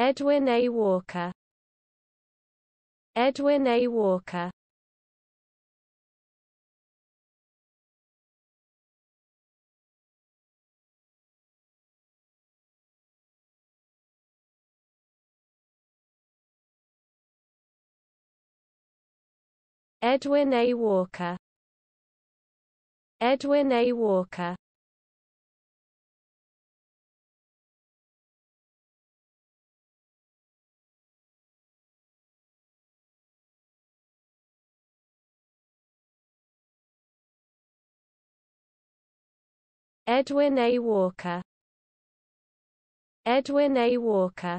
Edwin A. Walker Edwin A. Walker Edwin A. Walker Edwin A. Walker Edwin A. Walker Edwin A. Walker